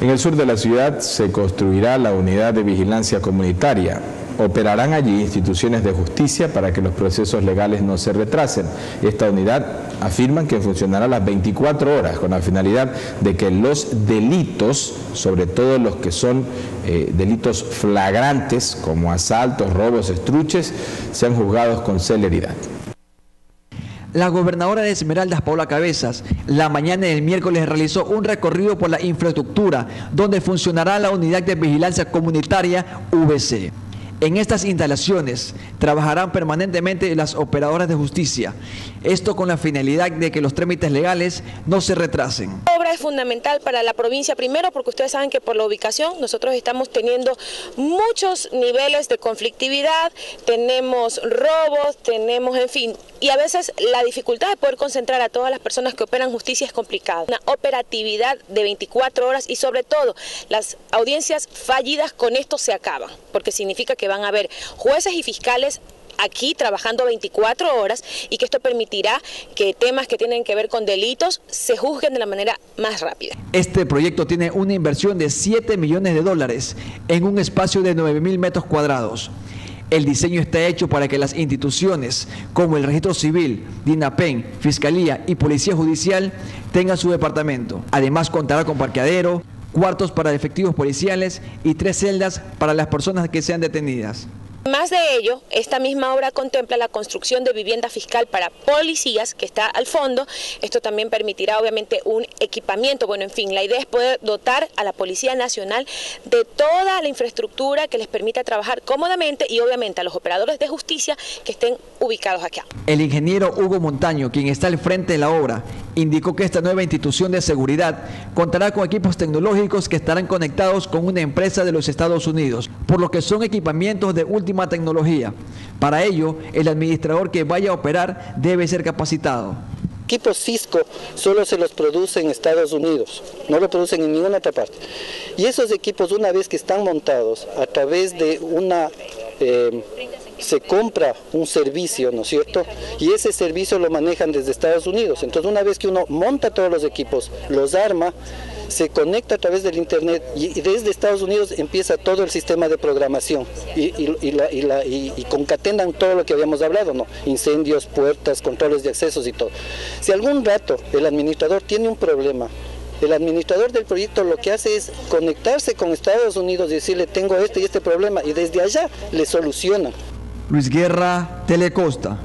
En el sur de la ciudad se construirá la unidad de vigilancia comunitaria. Operarán allí instituciones de justicia para que los procesos legales no se retrasen. Esta unidad afirman que funcionará las 24 horas con la finalidad de que los delitos, sobre todo los que son eh, delitos flagrantes como asaltos, robos, estruches, sean juzgados con celeridad. La gobernadora de Esmeraldas, Paula Cabezas, la mañana del miércoles realizó un recorrido por la infraestructura donde funcionará la unidad de vigilancia comunitaria VC. En estas instalaciones trabajarán permanentemente las operadoras de justicia, esto con la finalidad de que los trámites legales no se retrasen. La obra es fundamental para la provincia, primero porque ustedes saben que por la ubicación nosotros estamos teniendo muchos niveles de conflictividad, tenemos robos, tenemos, en fin, y a veces la dificultad de poder concentrar a todas las personas que operan justicia es complicada. Una operatividad de 24 horas y sobre todo las audiencias fallidas con esto se acaban, porque significa que van a haber jueces y fiscales aquí trabajando 24 horas y que esto permitirá que temas que tienen que ver con delitos se juzguen de la manera más rápida. Este proyecto tiene una inversión de 7 millones de dólares en un espacio de 9 mil metros cuadrados. El diseño está hecho para que las instituciones como el Registro Civil, DINAPEN, Fiscalía y Policía Judicial tengan su departamento. Además contará con parqueadero, cuartos para efectivos policiales y tres celdas para las personas que sean detenidas. Más de ello, esta misma obra contempla la construcción de vivienda fiscal para policías, que está al fondo. Esto también permitirá obviamente un equipamiento. Bueno, en fin, la idea es poder dotar a la Policía Nacional de toda la infraestructura que les permita trabajar cómodamente y obviamente a los operadores de justicia que estén ubicados acá. El ingeniero Hugo Montaño, quien está al frente de la obra, indicó que esta nueva institución de seguridad contará con equipos tecnológicos que estarán conectados con una empresa de los Estados Unidos, por lo que son equipamientos de última tecnología. Para ello, el administrador que vaya a operar debe ser capacitado. Equipos Cisco solo se los produce en Estados Unidos, no lo producen en ninguna otra parte. Y esos equipos, una vez que están montados a través de una eh, se compra un servicio, ¿no es cierto? Y ese servicio lo manejan desde Estados Unidos. Entonces una vez que uno monta todos los equipos, los arma, se conecta a través del Internet y, desde Estados Unidos empieza todo el sistema de programación y, concatenan todo lo que habíamos hablado, ¿no? Incendios, puertas, controles de accesos y todo. Si algún rato el administrador tiene un problema, el administrador del proyecto lo que hace es conectarse con Estados Unidos y decirle tengo este y este problema y desde allá le solucionan. Luis Guerra, Telecosta.